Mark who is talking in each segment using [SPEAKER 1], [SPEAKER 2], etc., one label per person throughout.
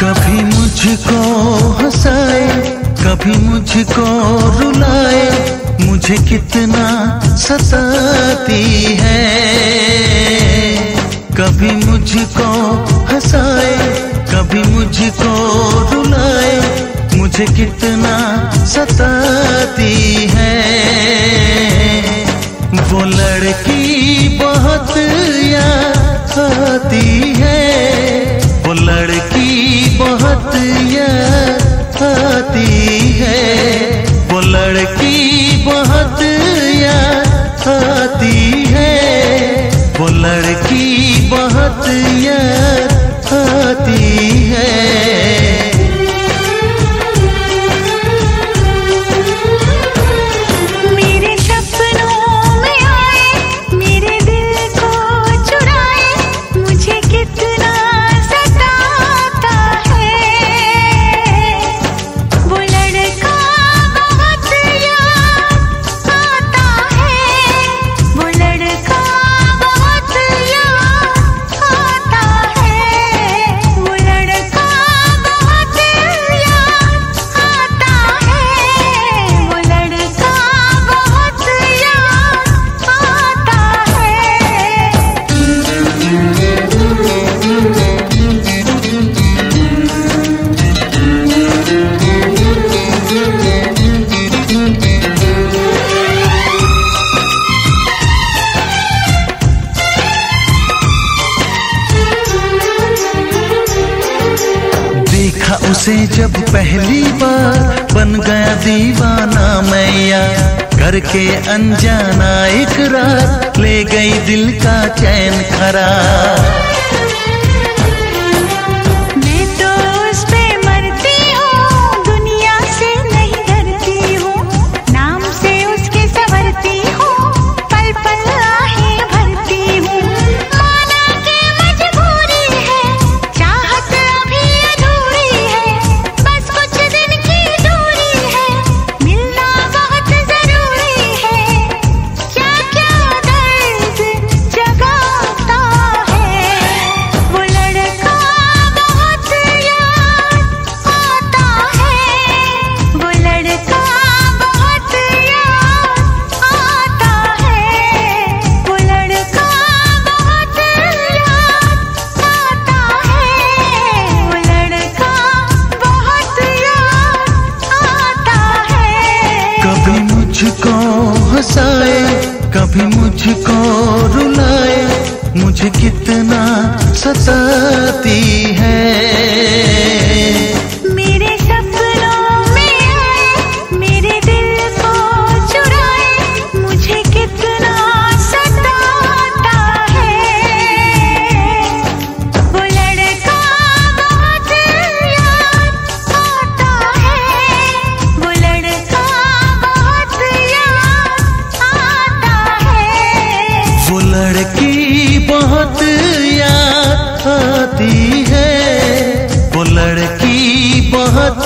[SPEAKER 1] कभी मुझको हंसाए, कभी मुझको रुलाए, मुझे कितना सताती है। कभी मुझको हंसाए, कभी मुझको मुझे कितना सताती है। वो लड़की बहुत याती है। वो लड़की बहुत याती है। वो लड़की बहुत उसे जब पहली बार बन गया दीवाना मैया, घर के अनजाना एक रात ले गई दिल का चैन
[SPEAKER 2] खरा
[SPEAKER 1] कभी मुझको रुलाए मुझे कितना सताती है।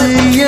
[SPEAKER 1] see you.